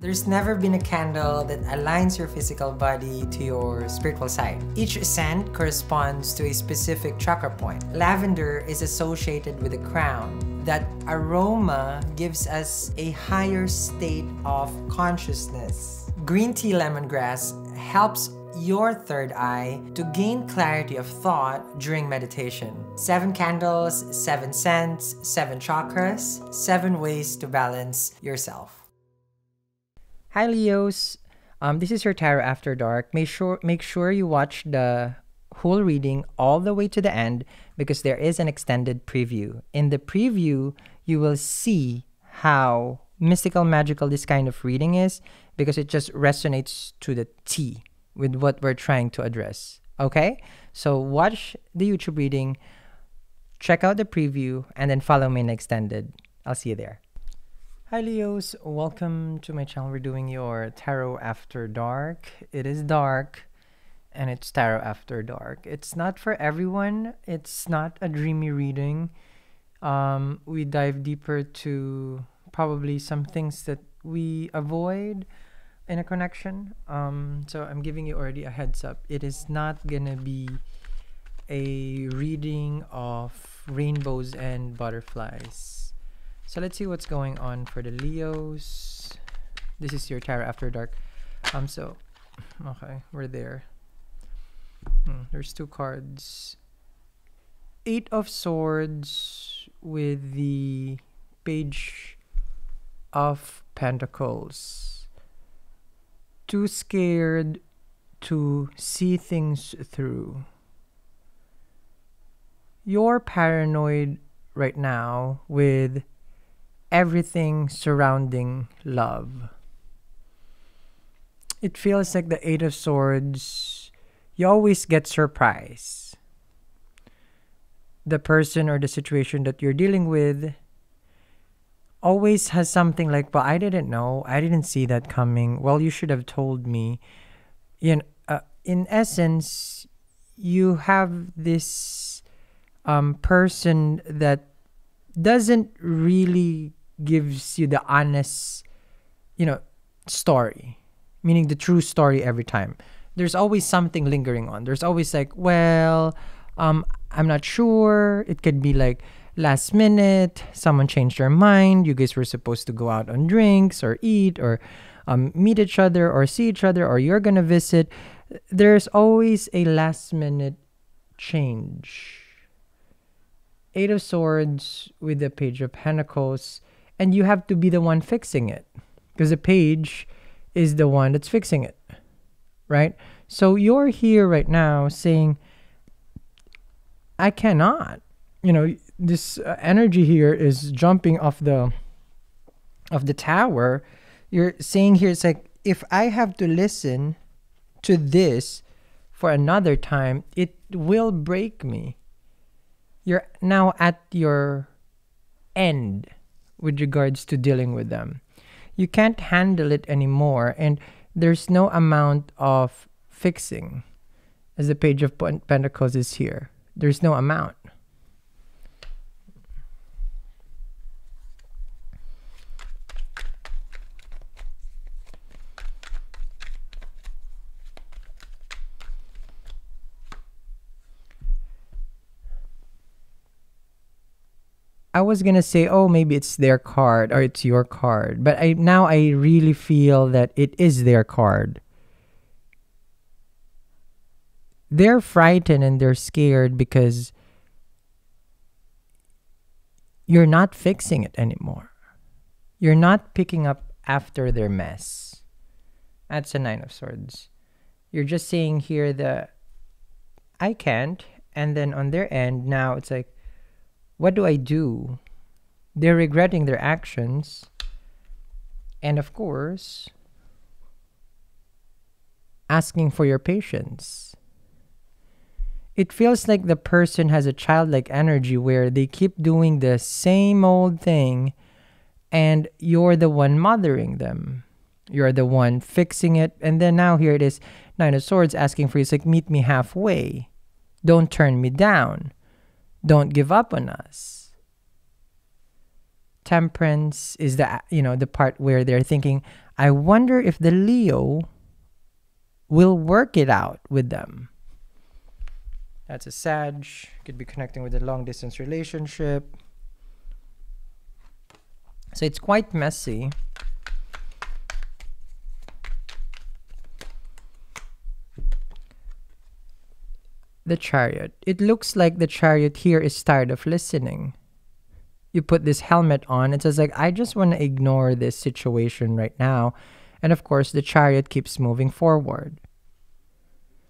There's never been a candle that aligns your physical body to your spiritual side. Each scent corresponds to a specific chakra point. Lavender is associated with the crown. That aroma gives us a higher state of consciousness. Green tea lemongrass helps your third eye to gain clarity of thought during meditation. Seven candles, seven scents, seven chakras, seven ways to balance yourself. Hi Leos, um, this is your tarot after dark. Make sure make sure you watch the whole reading all the way to the end because there is an extended preview. In the preview, you will see how mystical magical this kind of reading is because it just resonates to the T with what we're trying to address. Okay? So watch the YouTube reading, check out the preview, and then follow me in extended. I'll see you there. Hi Leos, welcome to my channel. We're doing your tarot after dark. It is dark and it's tarot after dark. It's not for everyone. It's not a dreamy reading. Um, we dive deeper to probably some things that we avoid in a connection. Um, so I'm giving you already a heads up. It is not gonna be a reading of rainbows and butterflies so let's see what's going on for the Leos. This is your tarot after dark. Um, so, okay, we're there. Hmm, there's two cards. Eight of Swords with the Page of Pentacles. Too scared to see things through. You're paranoid right now with everything surrounding love. It feels like the Eight of Swords, you always get surprised. The person or the situation that you're dealing with always has something like, well, I didn't know. I didn't see that coming. Well, you should have told me. You know, uh, in essence, you have this um, person that doesn't really gives you the honest, you know, story, meaning the true story every time. There's always something lingering on. There's always like, well, um, I'm not sure. It could be like last minute, someone changed their mind. You guys were supposed to go out on drinks or eat or um, meet each other or see each other or you're gonna visit. There's always a last minute change. Eight of Swords with the Page of Pentacles and you have to be the one fixing it because the page is the one that's fixing it right? So you're here right now saying i cannot you know this uh, energy here is jumping off the of the tower. You're saying here it's like if i have to listen to this for another time it will break me. You're now at your end with regards to dealing with them. You can't handle it anymore, and there's no amount of fixing, as the Page of Pentacles is here. There's no amount. I was gonna say, oh, maybe it's their card or it's your card, but I now I really feel that it is their card. They're frightened and they're scared because you're not fixing it anymore. You're not picking up after their mess. That's a nine of swords. You're just saying here that I can't, and then on their end now it's like what do I do? They're regretting their actions. And of course, asking for your patience. It feels like the person has a childlike energy where they keep doing the same old thing and you're the one mothering them. You're the one fixing it. And then now here it is Nine of Swords asking for you. It's like, meet me halfway. Don't turn me down. Don't give up on us. Temperance is the you know the part where they're thinking, I wonder if the Leo will work it out with them. That's a Sag. Could be connecting with a long distance relationship. So it's quite messy. The chariot. It looks like the chariot here is tired of listening. You put this helmet on, it says like, I just want to ignore this situation right now. And of course, the chariot keeps moving forward.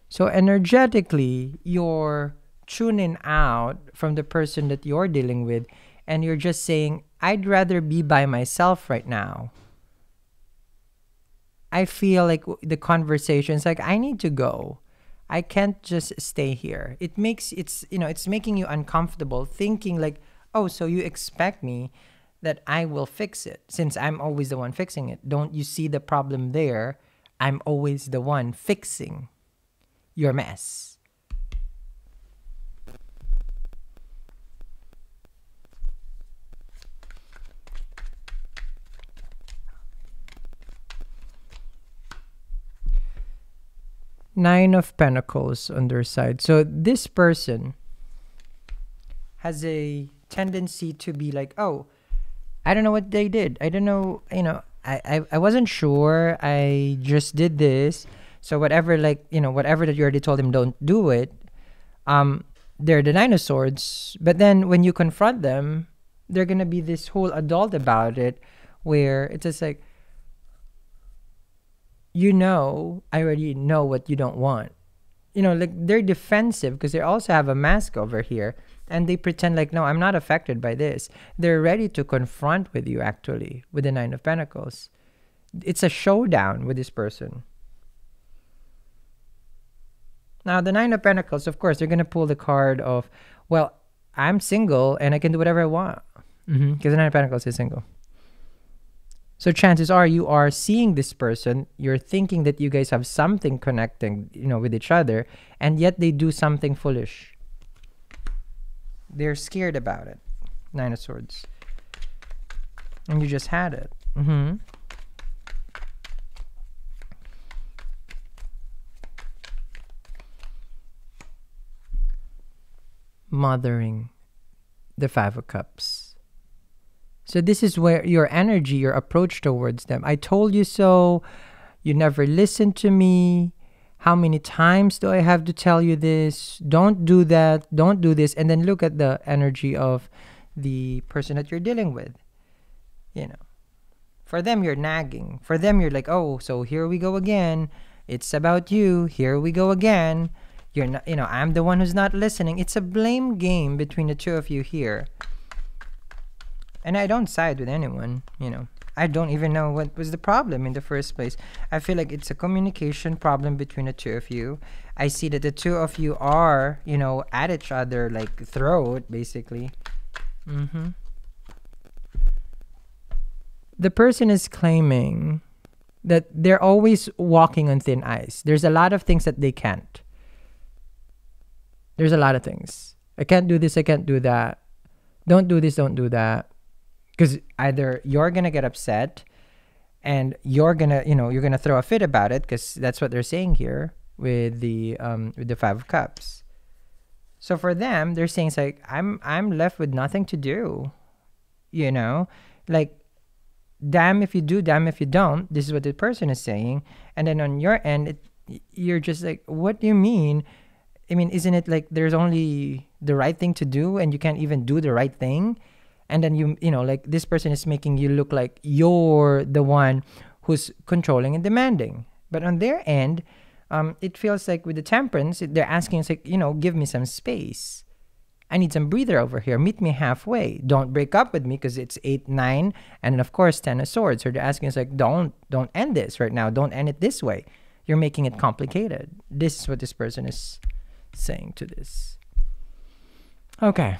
So energetically, you're tuning out from the person that you're dealing with and you're just saying, I'd rather be by myself right now. I feel like the conversation's like, I need to go. I can't just stay here. It makes it's you know, it's making you uncomfortable thinking like, "Oh, so you expect me that I will fix it since I'm always the one fixing it. Don't you see the problem there? I'm always the one fixing your mess." Nine of Pentacles on their side. So this person has a tendency to be like, oh, I don't know what they did. I don't know, you know, I, I, I wasn't sure. I just did this. So whatever, like, you know, whatever that you already told them, don't do it. Um, they're the swords. But then when you confront them, they're gonna be this whole adult about it, where it's just like, you know, I already know what you don't want. You know, like they're defensive because they also have a mask over here and they pretend like, no, I'm not affected by this. They're ready to confront with you, actually, with the Nine of Pentacles. It's a showdown with this person. Now, the Nine of Pentacles, of course, they're going to pull the card of, well, I'm single and I can do whatever I want. Because mm-hmm. the Nine of Pentacles is single. So chances are you are seeing this person, you're thinking that you guys have something connecting, you know, with each other, and yet they do something foolish. They're scared about it. Nine of Swords. And you just had it. Mm-hmm. Mothering the Five of Cups. So this is where your energy, your approach towards them. I told you so. You never listened to me. How many times do I have to tell you this? Don't do that. Don't do this. And then look at the energy of the person that you're dealing with. You know, for them, you're nagging. For them, you're like, oh, so here we go again. It's about you. Here we go again. You're not, you know, I'm the one who's not listening. It's a blame game between the two of you here and I don't side with anyone, you know. I don't even know what was the problem in the first place. I feel like it's a communication problem between the two of you. I see that the two of you are, you know, at each other like throat basically. Mhm. The person is claiming that they're always walking on thin ice. There's a lot of things that they can't. There's a lot of things. I can't do this, I can't do that. Don't do this, don't do that because either you're gonna get upset and you're gonna you know you're gonna throw a fit about it because that's what they're saying here with the um with the five of cups. So for them they're saying it's like i'm i'm left with nothing to do you know? Like damn if you do damn if you don't this is what the person is saying. And then on your end it, you're just like what do you mean? I mean isn't it like there's only the right thing to do and you can't even do the right thing and then you you know like this person is making you look like you're the one who's controlling and demanding. But on their end um, it feels like with the temperance they're asking us like you know give me some space. I need some breather over here. Meet me halfway. Don't break up with me because it's 8 9 and then of course 10 of swords. So they're asking us like don't don't end this right now. Don't end it this way. You're making it complicated. This is what this person is saying to this. Okay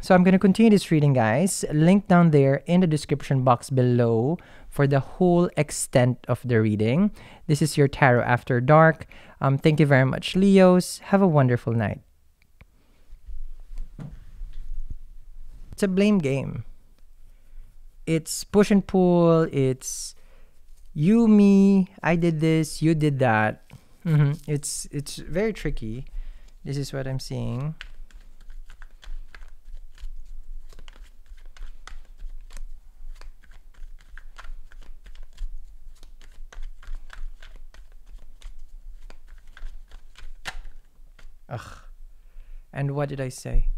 so I'm going to continue this reading, guys. Link down there in the description box below for the whole extent of the reading. This is your Tarot After Dark. Um, thank you very much, Leos. Have a wonderful night. It's a blame game. It's push and pull. It's you, me, I did this, you did that. hmm It's it's very tricky. This is what I'm seeing. And what did I say?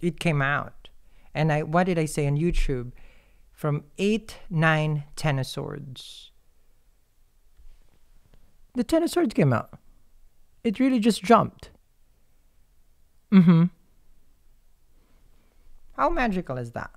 It came out. And I what did I say on YouTube? From eight, nine, ten of swords. The ten swords came out. It really just jumped. Mm-hmm. How magical is that?